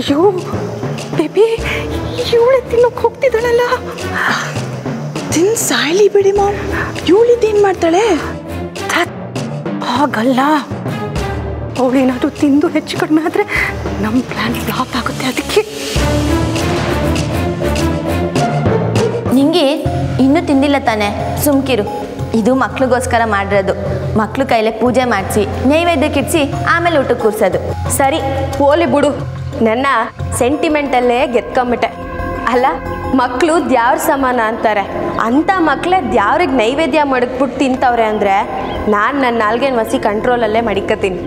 ಅಯ್ಯೋ, ಬೇಬಿ, ಇವಳೆ ತಿನ್ನೋಕೆ ಹೋಗ್ತಿದ್ದಾಳಲ್ಲ. ತಿನ್ ಸಾಯ್ಲಿ ಬಿಡಿ ಮಾಮ್ ಇವಳಿದ್ದೇನು ಮಾಡ್ತಾಳೆ? ಹಾಗಲ್ಲ ಅವಳೇನಾದ್ರೂ ತಿಂದು ಹೆಚ್ಚು ಕಡಿಮೆ ಆದರೆ ನಮ್ಮ ಪ್ಲ್ಯಾನ್ ಫ್ಲಾಪ್ ಆಗುತ್ತೆ ಅದಕ್ಕೆ. ನಿಂಗೆ ಇನ್ನೂ ತಿಂದಿಲ್ಲ ತಾನೆ. ಸುಮ್ಕಿರು ಇದು ಮಕ್ಳಿಗೋಸ್ಕರ ಮಾಡಿರೋದು. ಮಕ್ಳು ಕೈಲೇ ಪೂಜೆ ಮಾಡಿಸಿ ನೈವೇದ್ಯಕ್ಕಿಡ್ಸಿ ಆಮೇಲೆ ಊಟಕ್ಕೆ ಕೂರ್ಸೋದು. ಸರಿ, ಹೋಲಿ ಬಿಡು. ನನ್ನ ಸೆಂಟಿಮೆಂಟಲ್ಲೇ ಗೆದ್ಕೊಂಬಿಟ್ಟೆ. ಅಲ್ಲ ಮಕ್ಕಳು ದ್ಯಾವ್ರ ಸಮಾನ ಅಂತಾರೆ. ಅಂಥ ಮಕ್ಕಳೇ ದ್ಯಾವ್ರಿಗೆ ನೈವೇದ್ಯ ಮಡಗ್ಬಿಟ್ಟು ತಿಂತವ್ರೆ ಅಂದರೆ ನಾನು ನನ್ನ ನಾಲ್ಗೇನು ವಸಿ ಕಂಟ್ರೋಲಲ್ಲೇ ಮಡಿಕತೀನಿ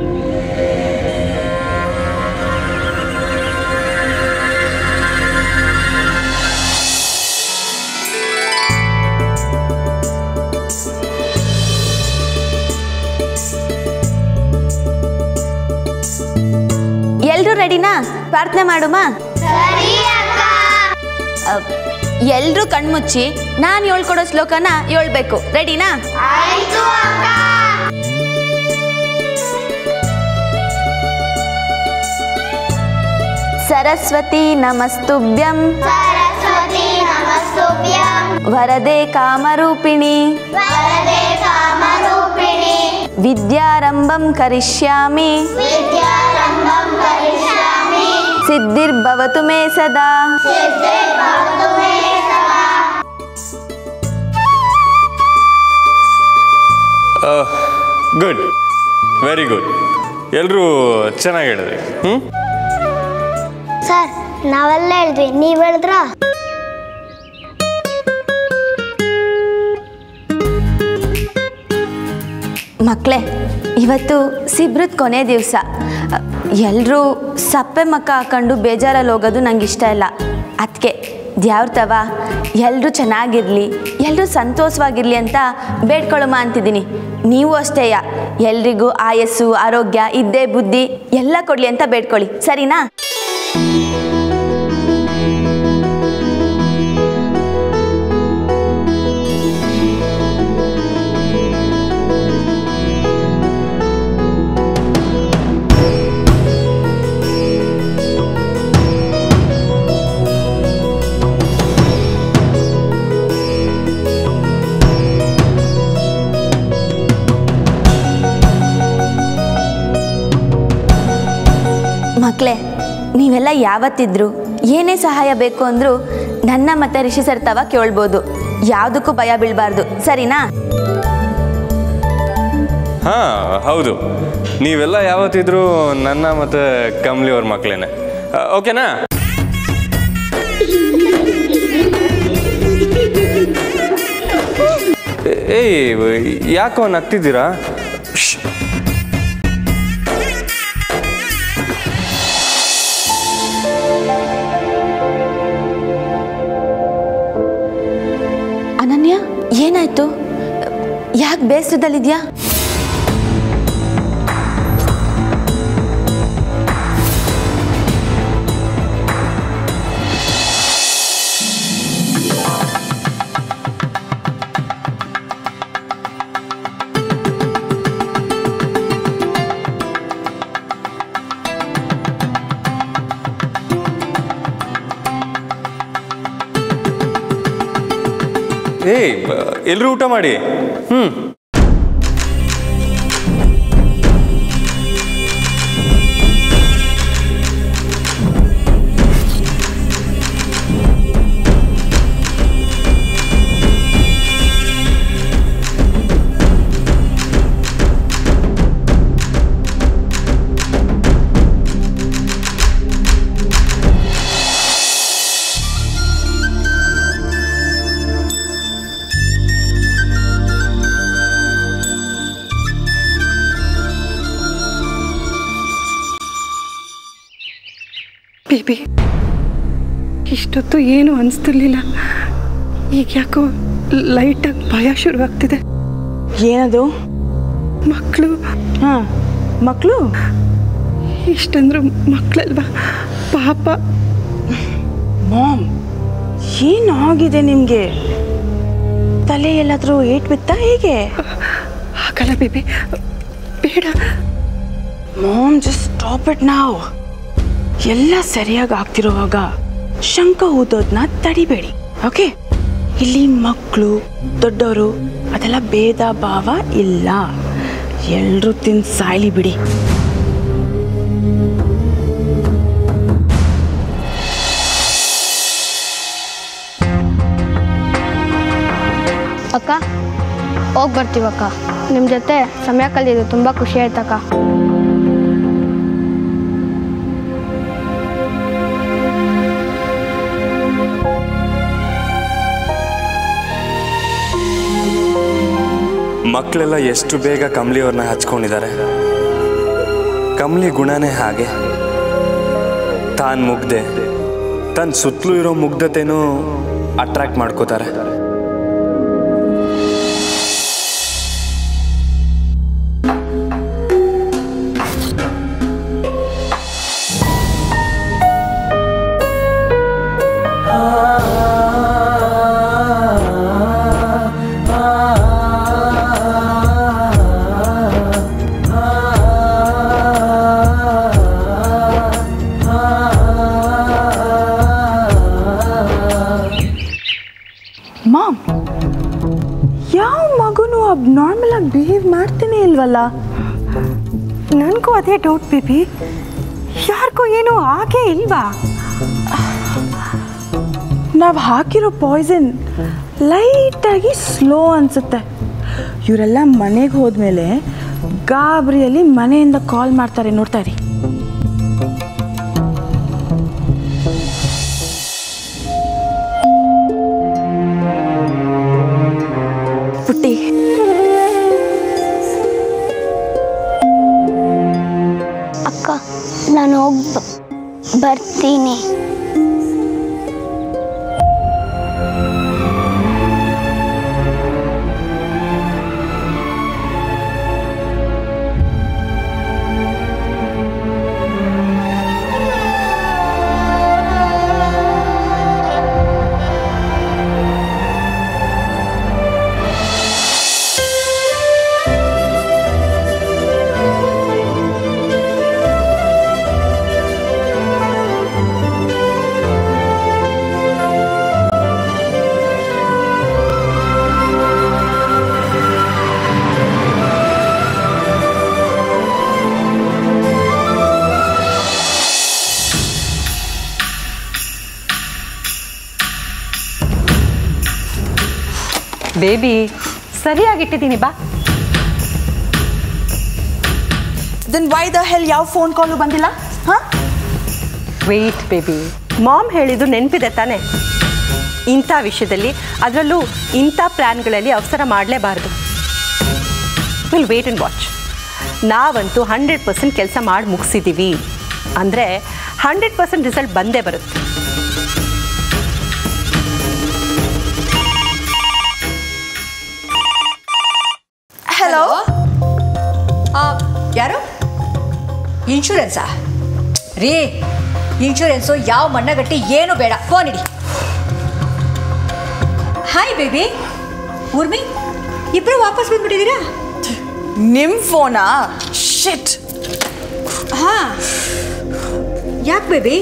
ಎಲ್ರೂ ರೆಡಿನಾ ಪ್ರಾರ್ಥನೆ ಮಾಡುಮಾ ಎಲ್ರೂ ಕಣ್ಮುಚ್ಚಿ ನಾನು ಹೇಳ್ಕೊಡೋ ಶ್ಲೋಕನ ಹೇಳ್ಬೇಕು ರೆಡಿನಾ ಸರಸ್ವತಿ ನಮಸ್ತುಭ್ಯಂ ವರದೆ ಕಾಮರೂಪಿಣಿ ವಿದ್ಯಾರಂಭಂ ಕರಿಷ್ಯಾಮಿ ವಿದ್ಯಾ ಸಿದ್ಧಿರ್ಭವತು ಮೇ ಸದಾ. ಗುಡ್ ವೆರಿ ಗುಡ್ ಎಲ್ಲರೂ ಚೆನ್ನಾಗಿ ಹೇಳಿದ್ರಿ. ಹ್ಞೂ ಸರ್ ನಾವೆಲ್ಲ ಹೇಳಿದ್ವಿ. ನೀವು ಹೇಳಿದ್ರಾ? ಮಕ್ಕಳೇ ಇವತ್ತು ಸಿಬ್ರದ್ ಕೊನೆ ದಿವಸ. ಎಲ್ಲರೂ ಸಪ್ಪೆ ಮಕ್ಕ ಹಾಕೊಂಡು ಬೇಜಾರಲ್ಲಿ ಹೋಗೋದು ನಂಗೆ ಇಷ್ಟ ಇಲ್ಲ ಅದಕ್ಕೆ ದ್ಯಾವ್ರತವ ಎಲ್ಲರೂ ಚೆನ್ನಾಗಿರಲಿ ಎಲ್ಲರೂ ಸಂತೋಷವಾಗಿರಲಿ ಅಂತ ಬೇಡ್ಕೊಳ್ಳಮ್ಮ ಅಂತಿದ್ದೀನಿ. ನೀವು ಅಷ್ಟೇಯ. ಎಲ್ರಿಗೂ ಆಯಸ್ಸು, ಆರೋಗ್ಯ, ಇದ್ದೇ, ಬುದ್ಧಿ ಎಲ್ಲ ಕೊಡಲಿ ಅಂತ ಬೇಡ್ಕೊಳ್ಳಿ. ಸರಿನಾ? ನೀವೆಲ್ಲ ಯಾವತ್ತಿದ್ರು, ಏನೇ ಸಹಾಯ ಬೇಕು ಅಂದರೂ ನನ್ನ ಮತ್ತೆ ರಿಷಿ ಸರ್ ತವ ಕೇಳ್ಬೋದು. ಯಾವುದಕ್ಕೂ ಭಯ ಬೀಳಬಾರ್ದು. ಸರಿನಾ? ಹಾಂ, ಹೌದು. ನೀವೆಲ್ಲ ಯಾವತ್ತಿದ್ರು ನನ್ನ ಮತ್ತೆ ಕಮ್ಲಿ ಅವ್ರ ಮಕ್ಕಳೇನೆ ಓಕೆನಾ? ಏಯ್, ಯಾಕೋ ನಗ್ತಿದ್ದೀರಾ? ಯಾಕೆ ಬೇಸರದಲ್ಲಿದ್ಯಾ? ಏಯ್ ಎಲ್ಲರೂ ಊಟ ಮಾಡಿ. ಹ್ಞೂ ಇಷ್ಟೊತ್ತು ಏನು ಅನಿಸ್ತಿರ್ಲಿಲ್ಲ. ಈಗ ಯಾಕೋ ಲೈಟಾಗಿ ಭಯ ಶುರುವಾಗ್ತಿದೆ. ಏನದು? ಮಕ್ಕಳು. ಹಾಂ ಮಕ್ಕಳು? ಇಷ್ಟಂದ್ರೆ ಮಕ್ಕಳಲ್ವಾ? ಪಾಪ. ಮಾಮ್ ಏನು ಆಗಿದೆ ನಿಮಗೆ? ತಲೆ ಎಲ್ಲಾದರೂ ಏಟ್ ಬಿತ್ತಾ ಹೇಗೆ? ಹಾಕಲ್ಲ ಬೇಬಿ ಬೇಡ. ಮಾಮ್ ಜಸ್ಟ್ ಸ್ಟಾಪ್ ಇಟ್ ನಾವು ಎಲ್ಲ ಸರಿಯಾಗಿ ಆಗ್ತಿರುವಾಗ ಶಂಕ ಊದೋದನ್ನ ತಡಿಬೇಡಿ. ಓಕೆ ಇಲ್ಲಿ ಮಕ್ಕಳು ದೊಡ್ಡವರು ಅದೆಲ್ಲ ಭೇದ ಭಾವ ಇಲ್ಲ. ಎಲ್ಲರೂ ತಿಂದು ಸಾಯ್ಲಿ ಬಿಡಿ. ಅಕ್ಕ, ಹೋಗಿ ಬರ್ತೀವಕ್ಕ. ನಿಮ್ಮ ಜೊತೆ ಸಮಯ ಕಲಿಯೋದು ತುಂಬ ಖುಷಿ ಆಯ್ತಕ್ಕ. ಮಕ್ಕಳೆಲ್ಲ ಎಷ್ಟು ಬೇಗ ಕಮಲಿಯವ್ರನ್ನ ಹಚ್ಕೊಂಡಿದ್ದಾರೆ? ಕಮಲಿ ಗುಣನೇ ಹಾಗೆ. ತಾನು ಮುಗ್ದೆ. ತನ್ನ ಸುತ್ತಲೂ ಇರೋ ಮುಗ್ಧತೆನೂ ಅಟ್ರಾಕ್ಟ್ ಮಾಡ್ಕೋತಾರೆ. ಡೌಟ್ ಬೇಬಿ ಯಾರಿಗೂ ಏನೂ ಹಾಗೆ ಇಲ್ವಾ? ನಾವು ಹಾಕಿರೋ ಪಾಯ್ಸನ್ ಲೈಟಾಗಿ ಸ್ಲೋ ಅನಿಸುತ್ತೆ. ಇವರೆಲ್ಲ ಮನೆಗೆ ಹೋದ್ಮೇಲೆ ಗಾಬರಿಯಲ್ಲಿ ಮನೆಯಿಂದ ಕಾಲ್ ಮಾಡ್ತಾರೆ ನೋಡ್ತಾರೆ ಬರ್ತೀನಿ ಬೇಬಿ ಸರಿಯಾಗಿಟ್ಟಿದ್ದೀನಿ ಬಾ. ದೆನ್ ವೈ ದ ಹೆಲ್ ಯಾವ ಫೋನ್ ಕಾಲು ಬಂದಿಲ್ಲ? ಹಾಂ? ವೆಯ್ಟ್ ಬೇಬಿ ಮಾಮ್ ಹೇಳಿದ್ದು ನೆನಪಿದೆ ತಾನೆ? ಇಂಥ ವಿಷಯದಲ್ಲಿ ಅದರಲ್ಲೂ ಇಂಥ ಪ್ಲ್ಯಾನ್ಗಳಲ್ಲಿ ಅವಸರ ಮಾಡಲೇಬಾರ್ದು. ವಿಲ್ ವೇಟ್ ಆ್ಯಂಡ್ ವಾಚ್ ನಾವಂತೂ ಹಂಡ್ರೆಡ್ ಪರ್ಸೆಂಟ್ ಕೆಲಸ ಮಾಡಿ ಮುಗಿಸಿದ್ದೀವಿ ಅಂದರೆ ಹಂಡ್ರೆಡ್ ಪರ್ಸೆಂಟ್ ರಿಸಲ್ಟ್ ಬಂದೇ ಬರುತ್ತೆ. ಇನ್ಶೂರೆನ್ಸಾ ರೀ ಇನ್ಶೂರೆನ್ಸು ಯಾವ ಮಣ್ಣಗಟ್ಟಿ ಏನು ಬೇಡ. ಫೋನ್ ಇಡಿ. ಹಾಯ್ ಬೇಬಿ ಊರ್ಮಿ ಇಬ್ಬರು ವಾಪಸ್ ಬಂದ್ಬಿಟ್ಟಿದ್ದೀರಾ? ನಿಮ್ಮ ಫೋನಾ ಶಿಟ್ ಹಾಂ. ಯಾಕೆ ಬೇಬಿ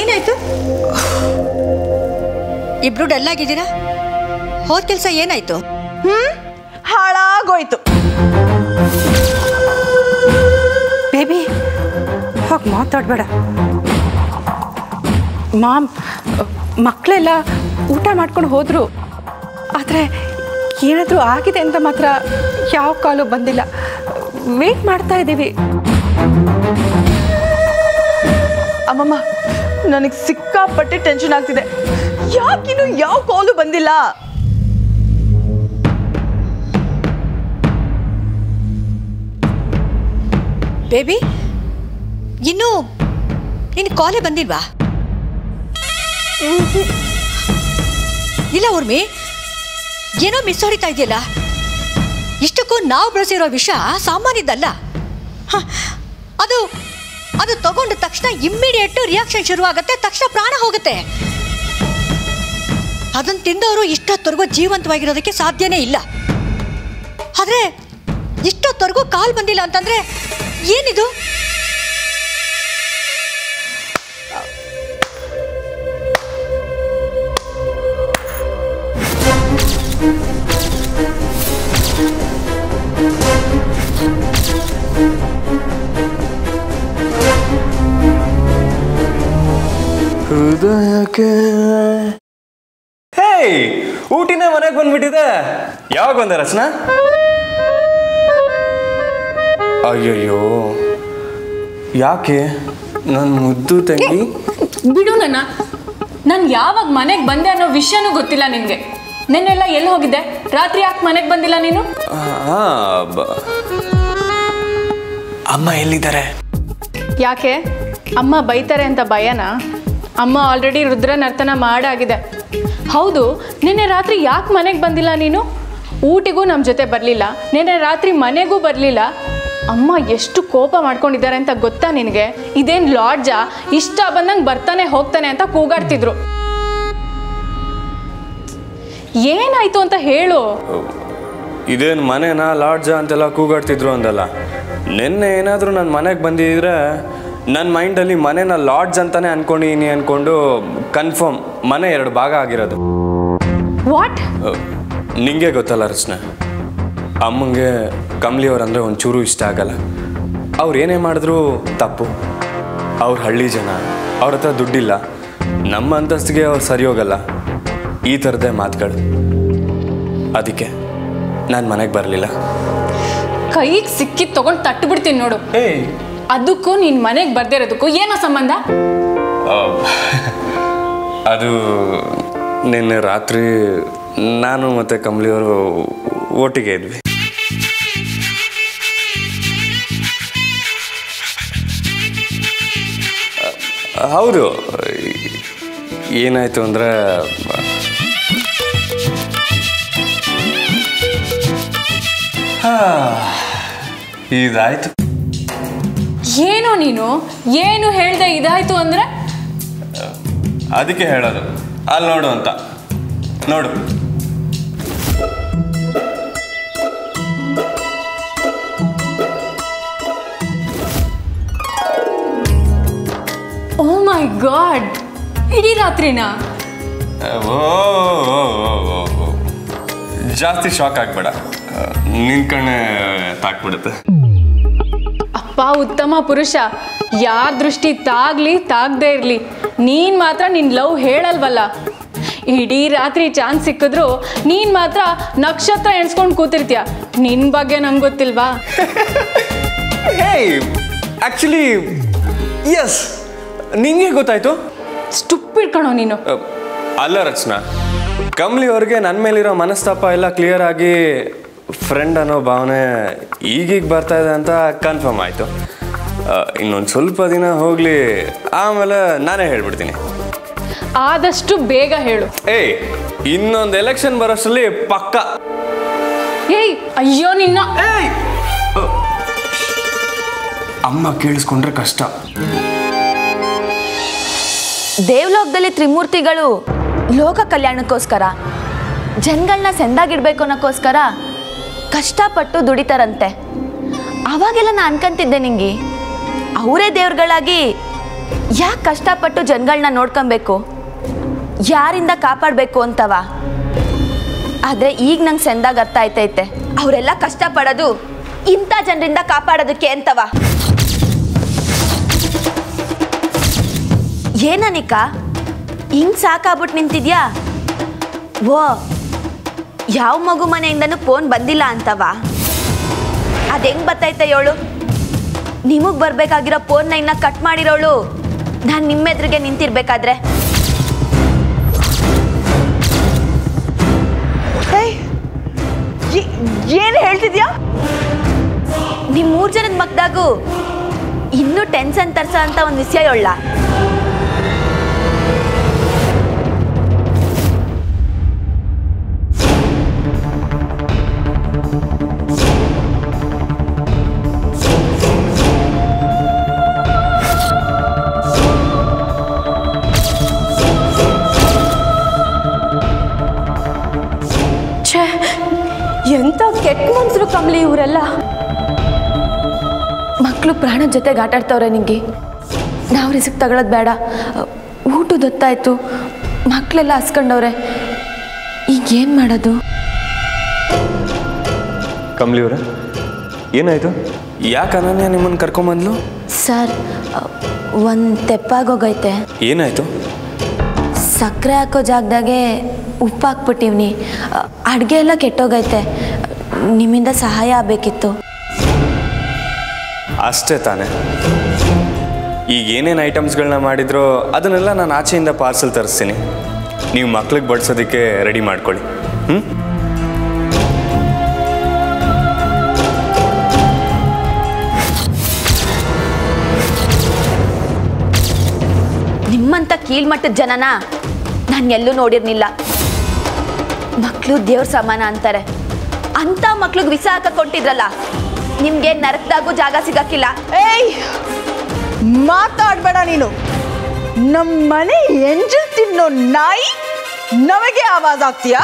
ಏನಾಯ್ತು? ಇಬ್ರು ಡಲ್ ಆಗಿದ್ದೀರಾ ಹೋದ ಕೆಲಸ ಏನಾಯ್ತು? ಹಾಳಾಗೋಯ್ತು. ಬೇಬಿ ಹೋಗಿ ಮಾತಾಡಬೇಡ. ಮಾಮ್ ಮಕ್ಕಳೆಲ್ಲ ಊಟ ಮಾಡ್ಕೊಂಡು ಹೋದರು. ಆದರೆ ಏನಾದರೂ ಆಗಿದೆ ಅಂತ ಮಾತ್ರ ಯಾವ ಕಾಲು ಬಂದಿಲ್ಲ. ವೇಟ್ ಮಾಡ್ತಾ ಇದ್ದೀವಿ ಅಮ್ಮಮ್ಮ ನನಗೆ ಸಿಕ್ಕಾಪಟ್ಟೆ ಟೆನ್ಷನ್ ಆಗ್ತಿದೆ. ಯಾಕಿನ್ನು ಯಾವ ಕಾಲು ಬಂದಿಲ್ಲ? ಬೇಬಿ ಇನ್ನೂ ನಿನ್ನ ಕಾಲೇ ಬಂದಿಲ್ವಾ? ಇಲ್ಲ ಊರ್ಮಿ, ಏನೋ ಮಿಸ್ ಹೊಡಿತಾ ಇದೆಯಲ್ಲ? ಇಷ್ಟಕ್ಕೂ ನಾವು ಬಳಸಿರೋ ವಿಷ ಸಾಮಾನ್ಯದಲ್ಲ. ಅದು ಅದು ತಗೊಂಡ ತಕ್ಷಣ ಇಮ್ಮಿಡಿಯೇಟ್ ರಿಯಾಕ್ಷನ್ ಶುರುವಾಗುತ್ತೆ, ತಕ್ಷಣ ಪ್ರಾಣ ಹೋಗುತ್ತೆ. ಅದನ್ನು ತಿಂದವರು ಇಷ್ಟೊತ್ತರೆಗೂ ಜೀವಂತವಾಗಿರೋದಕ್ಕೆ ಸಾಧ್ಯನೇ ಇಲ್ಲ. ಆದರೆ, ಇಷ್ಟೊತ್ತರೆಗೂ ಕಾಲ್ ಬಂದಿಲ್ಲ ಅಂತಂದ್ರೆ ಏನಿದು? ಹೃದಯಕ್ಕೆ. ಹೇಯ್ ಊಟಿನ ಮನೆಗೆ ಬಂದ್ಬಿಟ್ಟಿದೆ. ಯಾವಾಗ ಬಂದೆ ರಚನಾ? ಅಯ್ಯಯ್ಯೋ. ಯಾಕೆ? ನನ್ನ ಮುದ್ದು ತಂಗಿ? ಬಿಡು ನನ್ನ. ನಾನು ಯಾವಾಗ ಮನೆಗೆ ಬಂದೆ ಅನ್ನೋ ವಿಷಯನೂ ಗೊತ್ತಿಲ್ಲ ನಿನಗೆ. ನೆನ್ನೆಲ್ಲ ಎಲ್ಲಿ ಹೋಗಿದ್ದೆ? ರಾತ್ರಿ ಯಾಕೆ ಮನೆಗೆ ಬಂದಿಲ್ಲ ನೀನು? ಅಮ್ಮ ಎಲ್ಲಿದ್ದಾರೆ? ಯಾಕೆ? ಅಮ್ಮ ಬೈತಾರೆ ಅಂತ ಭಯನಾ? ಅಮ್ಮ ಆಲ್ರೆಡಿ ರುದ್ರ ನರ್ತನ ಮಾಡಾಗಿದೆ. ಹೌದು ನಿನ್ನೆ ರಾತ್ರಿ ಯಾಕೆ ಮನೆಗೆ ಬಂದಿಲ್ಲ ನೀನು? ಊಟಿಗೂ ನಮ್ಮ ಜೊತೆ ಬರಲಿಲ್ಲ ನಿನ್ನೆ ರಾತ್ರಿ ಮನೆಗೂ ಬರಲಿಲ್ಲ. ಅಮ್ಮ ಎಷ್ಟು ಕೋಪ ಮಾಡ್ಕೊಂಡಿದ್ದಾರೆ ಅಂತ ಗೊತ್ತಾ ನಿನಗೆ? ಇದೇನು ಲಾಡ್ಜಾ ಇಷ್ಟ ಬಂದಂಗೆ ಬರ್ತಾನೆ ಹೋಗ್ತಾನೆ ಅಂತ ಕೂಗಾಡ್ತಿದ್ರು. ಏನಾಯ್ತು ಅಂತ ಹೇಳು. ಇದೇನು ಮನೆನಾ ಲಾಡ್ಜಾ ಅಂತೆಲ್ಲ ಕೂಗಾಡ್ತಿದ್ರು ಅಂದಲ್ಲ. ನಿನ್ನೆ ಏನಾದರೂ ನನ್ನ ಮನೆಗೆ ಬಂದಿದ್ರೆ ನನ್ನ ಮೈಂಡಲ್ಲಿ ಮನೆನ ಲಾಡ್ಜ್ ಅಂತಾನೆ ಅನ್ಕೊಂಡಿದ್ದೀನಿ ಅನ್ಕೊಂಡು ಕನ್ಫರ್ಮ್ ಮನೆ ಎರಡು ಭಾಗ ಆಗಿರೋದು. ವಾಟ್? ನಿಂಗೆ ಗೊತ್ತಲ್ಲ ರಚನೆ ಅಮ್ಮಂಗೆ ಕಮ್ಲಿಯವ್ರು ಅಂದರೆ ಒಂಚೂರು ಇಷ್ಟ ಆಗಲ್ಲ. ಅವ್ರು ಏನೇ ಮಾಡಿದ್ರು ತಪ್ಪು. ಅವ್ರು ಹಳ್ಳಿ ಜನ ಅವ್ರ ಹತ್ರ ದುಡ್ಡಿಲ್ಲ. ನಮ್ಮ ಅಂತಸ್ತಿಗೆ ಅವ್ರು ಸರಿ ಹೋಗಲ್ಲ. ಈ ಥರದ್ದೇ ಮಾತುಗಳು. ಅದಕ್ಕೆ ನಾನು ಮನೆಗೆ ಬರಲಿಲ್ಲ. ಕೈಗೆ ಸಿಕ್ಕಿದ್ ತಗೊಂಡು ತಟ್ಟು ಬಿಡ್ತೀನಿ ನೋಡು ಅದಕ್ಕೂ ನೀನ್ ಮನೆಗೆ ಬರ್ದೇ ಇರೋದಕ್ಕೂ ಏನೋ ಸಂಬಂಧ? ಅದು ನಿನ್ನೆ ರಾತ್ರಿ ನಾನು ಮತ್ತೆ ಕಮಲಿಯವರು ಒಟ್ಟಿಗೆ ಇದ್ವಿ. ಹೌದು. ಏನಾಯ್ತು ಅಂದರೆ ಇದಾಯ್ತು. ಏನು ನೀನು? ಏನು ಹೇಳ್ದೆ ಇದಾಯ್ತು ಅಂದ್ರೆ? ಅದಕ್ಕೆ ಹೇಳೋದು. ಅಲ್ಲಿ ನೋಡು ಅಂತ. ನೋಡು. Oh my God. ಇಡೀ ರಾತ್ರಿನಾ? ಓ. ಜಾಸ್ತಿ ಶಾಕ್ ಆಗ್ಬೇಡ. ನಿನ್ ಕಣ್ಣೆ ತಾಕ್ಬಿಡುತ್ತೆ. ಅಪ್ಪ ಉತ್ತಮ ಪುರುಷ. ಯಾರ ದೃಷ್ಟಿ ತಾಗ್ಲಿ ತಾಗದೇ ಇರ್ಲಿ. ನೀನ್ ಮಾತ್ರ ನಿನ್ ಲವ್ ಹೇಳಲ್ವಲ್ಲ. ಇಡೀ ರಾತ್ರಿ ಚಾನ್ಸ್ ಸಿಕ್ಕಿದ್ರು ನೀನ್ ಮಾತ್ರ ನಕ್ಷತ್ರ ಎಣ್ಸ್ಕೊಂಡು ಕೂತಿರ್ತೀಯ. ನಿನ್ ಬಗ್ಗೆ ನಮ್ಗೆ ಗೊತ್ತಿಲ್ವಾ? ಹೇ ಆಕ್ಚುಲಿ ಎಸ್ ನಿಂಗೆ ಗೊತ್ತಾಯ್ತು? ಸ್ಟುಪ್ಪಿಡ್ ಕಣೋ ನೀನು. ಅಲ್ಲ ರಚನಾ ಕಮ್ಲಿ ಅವ್ರಿಗೆ ನನ್ನ ಮೇಲಿರೋ ಮನಸ್ತಾಪ ಎಲ್ಲ ಕ್ಲಿಯರ್ ಆಗಿ ಫ್ರೆಂಡ್ ಅನ್ನೋ ಭಾವನೆ ಈಗೀಗ ಬರ್ತಾ ಇದೆ ಅಂತ ಕನ್ಫರ್ಮ್ ಆಯಿತು. ಇನ್ನೊಂದು ಸ್ವಲ್ಪ ದಿನ ಹೋಗಲಿ ಆಮೇಲೆ ನಾನೇ ಹೇಳ್ಬಿಡ್ತೀನಿ. ಆದಷ್ಟು ಬೇಗ ಹೇಳು. ಏಯ್ ಇನ್ನೊಂದು ಎಲೆಕ್ಷನ್ ಬರೋಷ್ಟರಲ್ಲಿ ಪಕ್ಕ. ಏಯ್ ಅಯ್ಯೋ ನಿನ್ನ. ಏಯ್! ಅಮ್ಮ ಕೇಳಿಸ್ಕೊಂಡ್ರೆ ಕಷ್ಟ. ದೇವಲೋಕದಲ್ಲಿ ತ್ರಿಮೂರ್ತಿಗಳು ಲೋಕ ಕಲ್ಯಾಣಕ್ಕೋಸ್ಕರ ಜನಗಳನ್ನ ಸೆಂದಾಗಿಡ್ಬೇಕು ಅನ್ನೋಕ್ಕೋಸ್ಕರ ಕಷ್ಟಪಟ್ಟು ದುಡಿತಾರಂತೆ. ಅವಾಗೆಲ್ಲ ನಾನು ಅನ್ಕಂತಿದ್ದೆ ನಿಂಗೆ. ಅವರೇ ದೇವ್ರುಗಳಾಗಿ ಯಾಕೆ ಕಷ್ಟಪಟ್ಟು ಜನಗಳನ್ನ ನೋಡ್ಕೊಬೇಕು? ಯಾರಿಂದ ಕಾಪಾಡಬೇಕು ಅಂತವ? ಆದರೆ ಈಗ ನಂಗೆ ಸೆಂದಾಗ ಅರ್ಥ ಆಯ್ತೈತೆ. ಅವರೆಲ್ಲ ಕಷ್ಟಪಡೋದು ಇಂಥ ಜನರಿಂದ ಕಾಪಾಡೋದಕ್ಕೆ ಅಂತವ. ಏನನಿಕ ಹಿಂಗೆ ಸಾಕಾಗ್ಬಿಟ್ಟು ನಿಂತಿದ್ಯಾ? ಓ ಯಾವ ಮಗು ಮನೆಯಿಂದನೂ ಫೋನ್ ಬಂದಿಲ್ಲ ಅಂತವಾ? ಅದು ಹೆಂಗ್ ಬರ್ತೈತೆ ಹೇಳು ನಿಮಗ್ ಬರ್ಬೇಕಾಗಿರೋ ಫೋನ್ನ ಇನ್ನ ಕಟ್ ಮಾಡಿರೋಳು. ನಾನು ನಿಮ್ಮೆದ್ರಿಗೆ ನಿಂತಿರ್ಬೇಕಾದ್ರೆ. ಏನು ಹೇಳ್ತಿದ್ಯಾ? ನಿಮ್ ಮೂರ್ ಜನದ ಮಕ್ದಾಗು ಇನ್ನೂ ಟೆನ್ಷನ್ ತರ್ಸ ಅಂತ ಒಂದು ವಿಷಯ ಹೇಳ ಕೆಟ್ಟ ಮನ್ಸರು ಕಮಲಿ ಇವರೆಲ್ಲ. ಮಕ್ಕಳು ಪ್ರಾಣದ ಜೊತೆಗೆ ಆಟಾಡ್ತವ್ರೆ ನಿಂಗೆ. ನಾವು ರಿಸ್ಕ್ ತಗೊಳ್ಳೋದು ಬೇಡ. ಊಟದ ಹೊತ್ತಾಯ್ತು ಮಕ್ಕಳೆಲ್ಲ ಹಸ್ಕೊಂಡವ್ರೆ. ಈಗೇನು ಮಾಡೋದು? ಕಮಲಿಯವರ ಏನಾಯಿತು ಏನಾಯ್ತು? ಯಾಕೆ ಅನನ್ಯ ನಿಮ್ಮನ್ನು ಕರ್ಕೊಂಬಂದ್ಲು? ಸರ್ ಒಂದು ತೆಪ್ಪಾಗೋಗೈತೆ. ಏನಾಯ್ತು? ಸಕ್ಕರೆ ಹಾಕೋ ಜಾಗದಾಗೆ ಉಪ್ಪು ಹಾಕ್ಬಿಟ್ಟಿವ್ನಿ ಅಡುಗೆ ಎಲ್ಲ ಕೆಟ್ಟೋಗೈತೆ. ನಿಮ್ಮಿಂದ ಸಹಾಯ ಆಗಬೇಕಿತ್ತು. ಅಷ್ಟೇ ತಾನೆ. ಈಗ ಏನೇನು ಐಟಮ್ಸ್ಗಳನ್ನ ಮಾಡಿದ್ರೋ ಅದನ್ನೆಲ್ಲ ನಾನು ಆಚೆಯಿಂದ ಪಾರ್ಸಲ್ ತರಿಸ್ತೀನಿ. ನೀವು ಮಕ್ಳಿಗೆ ಬಡಿಸೋದಕ್ಕೆ ರೆಡಿ ಮಾಡ್ಕೊಳ್ಳಿ. ಹ್ಞೂ ನಿಮ್ಮಂಥ ಕೀಳ್ಮಟ್ಟದ ಜನನ ನಾನು ಎಲ್ಲೂ ನೋಡಿರ್ಲಿಲ್ಲ. ಮಕ್ಕಳು ದೇವ್ರ ಸಮಾನ ಅಂತಾರೆ. ಅಂಥ ಮಕ್ಳಿಗೆ ವಿಸ ಹಾಕ ಕೊಟ್ಟಿದ್ರಲ್ಲ, ನಿಮ್ಗೆ ನರಕದಾಗೂ ಜಾಗ ಸಿಗಕ್ಕಿಲ್ಲ. ಏಯ್, ಮಾತಾಡ್ಬೇಡ ನೀನು. ನಮ್ಮ ಮನೆ ಎಂಜಲ್ ತಿನ್ನೋ ನಾಯಿ ನಮಗೆ ಆವಾಜ್ ಆಗ್ತೀಯಾ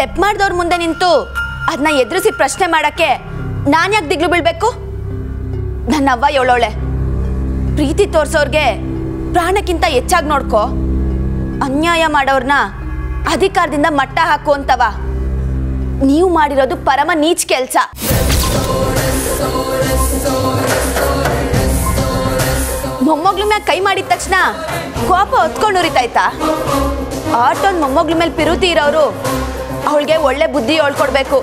ತೆಪ್ ಮಾಡಿದವ್ರ ಮುಂದೆ ನಿಂತು ಅದನ್ನ ಎದುರಿಸಿ ಪ್ರಶ್ನೆ ಮಾಡಕ್ಕೆ ನಾನು ಯಾಕೆ ದಿಗ್ಲು ಬೀಳ್ಬೇಕು? ನನ್ನ ಅವ್ವ ಏಳೋಳೆ. ಪ್ರೀತಿ ತೋರಿಸೋರ್ಗೆ ಪ್ರಾಣಕ್ಕಿಂತ ಹೆಚ್ಚಾಗಿ ನೋಡ್ಕೋ. ಅನ್ಯಾಯ ಮಾಡೋರ್ನ ಅಧಿಕಾರದಿಂದ ಮಟ್ಟ ಹಾಕು ಅಂತವ. ನೀವು ಮಾಡಿರೋದು ಪರಮ ನೀಚ್ ಕೆಲಸ. ಮೊಮ್ಮಗ್ಳ ಮ್ಯಾಗ ಕೈ ಮಾಡಿದ ತಕ್ಷಣ ಕೋಪ ಹೊತ್ಕೊಂಡು ಉರಿತಾಯ್ತಾ? ಆಟೋನ್ ಮೊಮ್ಮಗ್ಳ ಮೇಲೆ ಪಿರುತಿ ಇರೋರು ಅವಳಿಗೆ ಒಳ್ಳೆ ಬುದ್ಧಿ ಹೇಳ್ಕೊಡ್ಬೇಕು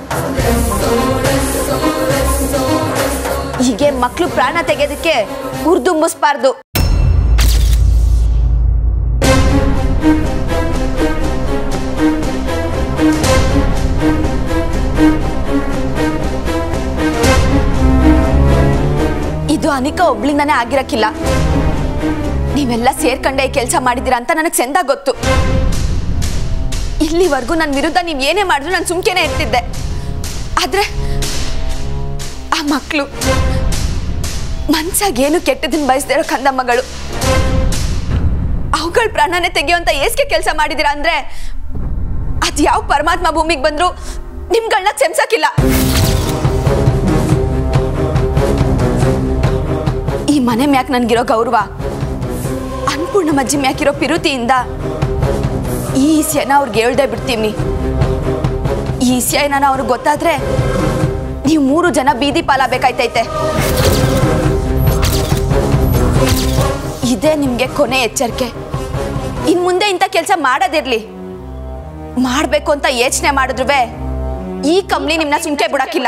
ಹೀಗೆ ಮಕ್ಕಳು ಪ್ರಾಣ ತೆಗೆಯೋದಕ್ಕೆ ಉರ್ದುಂಬಿಸ್ಬಾರ್ದು ಇದು ಅನಿಕ ಒಬ್ಳಿಂದನೇ ಆಗಿರಕ್ಕಿಲ್ಲ. ನೀವೆಲ್ಲ ಸೇರ್ಕೊಂಡೆ ಕೆಲಸ ಮಾಡಿದ್ದೀರಾ ಅಂತ ನನಗೆ ಚೆಂದ ಗೊತ್ತು. ಇಲ್ಲಿವರೆಗೂ ನನ್ನ ವಿರುದ್ಧ ನೀವು ಏನೇ ಮಾಡಿದ್ರು ನಾನು ಸುಮ್ಕೆನೆ ಇರ್ತಿದ್ದೆ. ಆದರೆ ಆ ಮಕ್ಕಳು ಮನ್ಸಾಗೇನು ಕೆಟ್ಟದನ್ನು ಬಯಸ್ದಿರೋ ಕಂದಮ್ಮಗಳು ಅವುಗಳ ಪ್ರಾಣನೇ ತೆಗೆಯುವಂತ ಏಸ್ಗೆ ಕೆಲಸ ಮಾಡಿದಿರ ಅಂದರೆ ಅದು ಯಾವ ಪರಮಾತ್ಮ ಭೂಮಿಗೆ ಬಂದರೂ ನಿಮ್ಗಳನ್ನ ಕ್ಷಮಿಸಕ್ಕಿಲ್ಲ ಈ ಮನೆ ಮ್ಯಾಕ್ ನನ್ಗಿರೋ ಗೌರವ. ಅನ್ಪೂರ್ಣ ಮಜ್ಜಿ ಮ್ಯಾಕಿರೋ ಪಿರುತಿಯಿಂದ ಈ ಈಸ್ಯನ ಅವ್ರಿಗೆ ಹೇಳ್ದೆ ಬಿಡ್ತೀನಿ. ಈ ಏನಾನ ಅವ್ರಿಗೆ ಗೊತ್ತಾದ್ರೆ ನೀವು ಮೂರು ಜನ ಬೀದಿ ಪಾಲಾಗಬೇಕಾಯ್ತೈತೆ. ಇದೇ ನಿಮಗೆ ಕೊನೆ ಎಚ್ಚರಿಕೆ. ಇನ್ನು ಮುಂದೆ ಇಂಥ ಕೆಲಸ ಮಾಡೋದಿರಲಿ. ಮಾಡಬೇಕು ಅಂತ ಯೋಚನೆ ಮಾಡಿದ್ರುವೆ ಈ ಕಂಪ್ನಿ ನಿಮ್ನ ಸುಮ್ಕೆ ಬಿಡಕ್ಕಿಲ್ಲ.